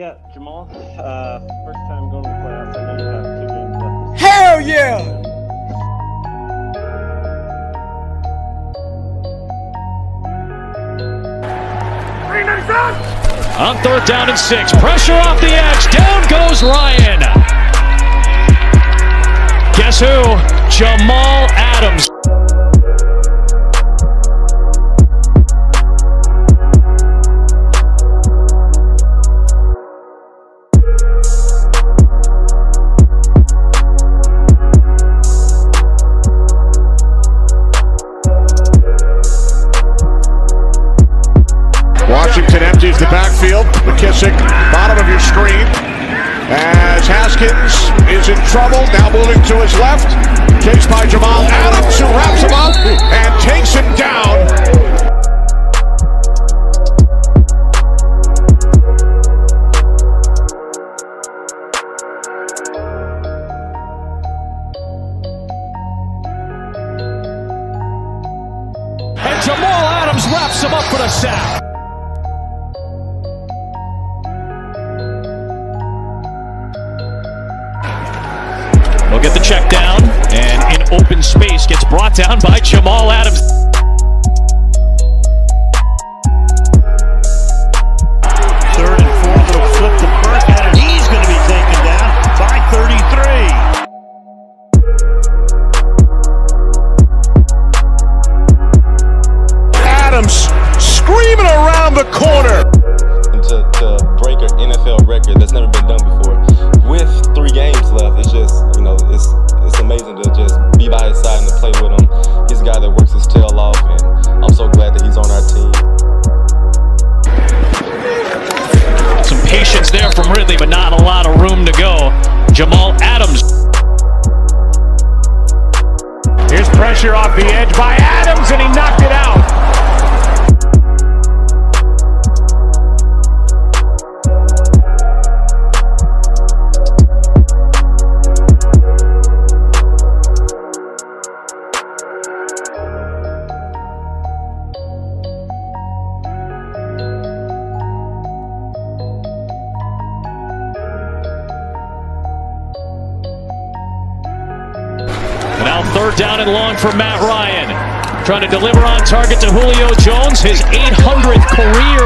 Yeah, Jamal. Uh, first time going to the playoffs. I know you have two games left. Hell yeah! On third down and six, pressure off the edge, down goes Ryan. Guess who? Jamal Adams. Empties the backfield. McKissic, bottom of your screen. As Haskins is in trouble, now moving to his left. Chased by Jamal Adams, who wraps him up and takes him down. And Jamal Adams wraps him up for the sack. He'll get the check down, and in open space gets brought down by Jamal Adams. Room to go. Jamal Adams. Here's pressure off the edge by Adams, Now third down and long for Matt Ryan. Trying to deliver on target to Julio Jones, his 800th career